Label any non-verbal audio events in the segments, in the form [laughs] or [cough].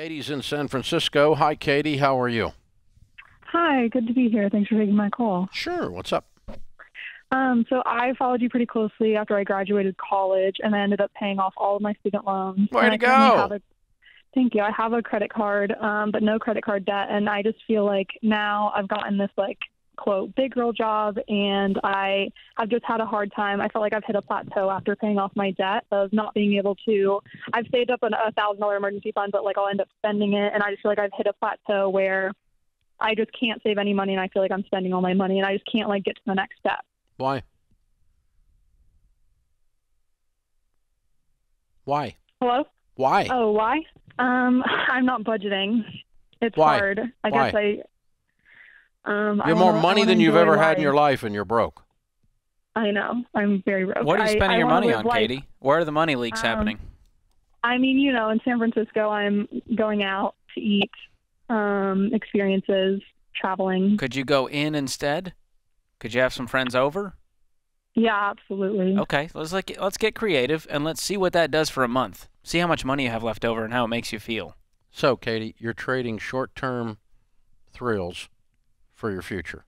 Katie's in San Francisco. Hi, Katie. How are you? Hi, good to be here. Thanks for taking my call. Sure. What's up? Um, so I followed you pretty closely after I graduated college, and I ended up paying off all of my student loans. Way And to go. a- thank you. I have a credit card, um, but no credit card debt, and I just feel like now I've gotten this like quote big girl job, and I have just had a hard time. I felt like I've hit a plateau after paying off my debt of not being able to. I've saved up an- a thousand dollar emergency fund, but like I'll end up spending it, and I just feel like I've hit a plateau where. I just can't save any money, and I feel like I'm spending all my money, and I just can't like get to the next step. Why? Why? Hello. Why? Oh, why? Um, [laughs] I'm not budgeting. It's Why? hard. I Why? guess I. Um, you I have more wanna- I money wanna than you've enjoy ever had in your life. life, and you're broke. I know. I'm very broke. What are you spending I your wanna money on, life. Katie? Where are the money leaks Um, happening? I mean, you know, in San Francisco, I'm going out to eat, um, experiences, traveling. Could you go in instead? Could you have some friends over? Yeah, absolutely. Okay, let's like let's get creative and let's see what that does for a month. See how much money you have left over and how it makes you feel. So, Katie, you're trading short-term thrills for your future.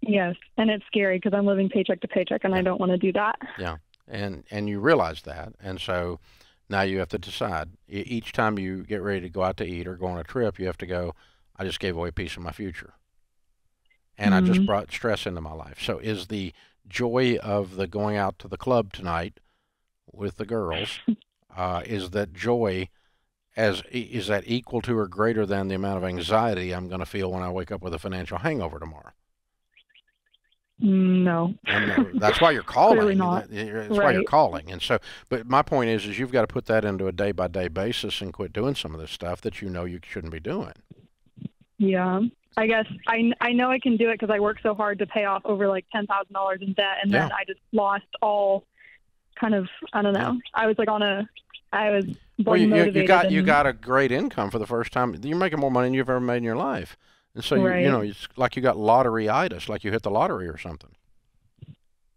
Yes, and it's scary because I'm living paycheck to paycheck, and I don't want to do that. Yeah, and and you realize that, and so now you have to decide. Each time you get ready to go out to eat or go on a trip, you have to go. I just gave away a piece of my future, and I just Mhm. brought stress into my life. So is the joy of the going out to the club tonight with the girls? [laughs] uh, is that joy? As is that equal to or greater than the amount of anxiety I'm going to feel when I wake up with a financial hangover tomorrow? No. And that's why you're [laughs] calling. Clearly not. That- That's why you're calling. And so, but my point is, is you've got to put that into a day by day basis and quit doing some of this stuff that you know you shouldn't be doing. Yeah. I guess I, I know I can do it because I worked so hard to pay off over like ten thousand dollars in debt, and then I just lost all kind of I don't know. I was like on a I was Well, you, you, motivated you got you got a great income for the first time. You're making more money than you've ever made in your life, and so you, you know it's like you got lottery lotteryitis, like you hit the lottery or something.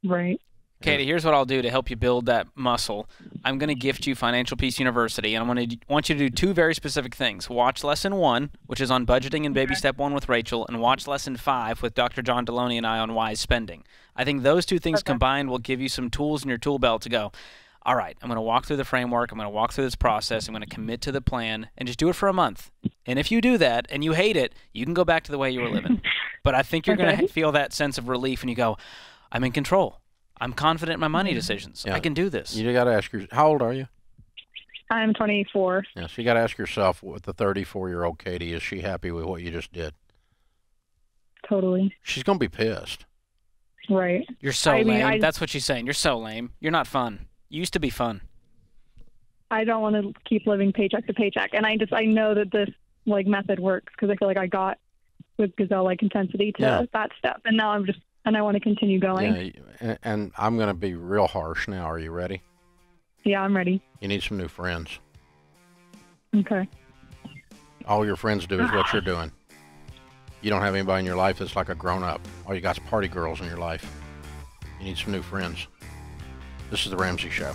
right. Katie, here's what I'll do to help you build that muscle. I'm going to gift you Financial Peace University, and I'm going to want you to do two very specific things. Watch lesson one, which is on budgeting and baby step one with Rachel, and watch lesson five with Dr. John Delony and I on wise spending. I think those two things Okay. combined will give you some tools in your tool belt to go. All right, I'm going to walk through the framework. I'm going to walk through this process. I'm going to commit to the plan and just do it for a month. And if you do that and you hate it, you can go back to the way you were living. [laughs] But I think you're going to feel that sense of relief and you go, I'm in control. I'm confident in my money mm-hmm. decisions. Yeah. I can do this. You got to ask yourself, how old are you? I'm 24. Yeah, so you got to ask yourself, with the 34 year old Katie, is she happy with what you just did? Totally. She's gonna be pissed. Right. You're so I mean, lame. I- That's what she's saying. You're so lame. You're not fun. You used to be fun. I don't want to keep living paycheck to paycheck, and I just I know that this like method works because I feel like I got with gazelle like intensity to Yeah. that step, and now I'm just and I want to continue going. Yeah, and, and I'm gonna be real harsh now. Are you ready? yeah I'm ready. You need some new friends. Okay. All your friends do is what you're [sighs] doing. You don't have anybody in your life that's like a grown up. All you got is party girls in your life. You need some new friends. This is the Ramsey Show.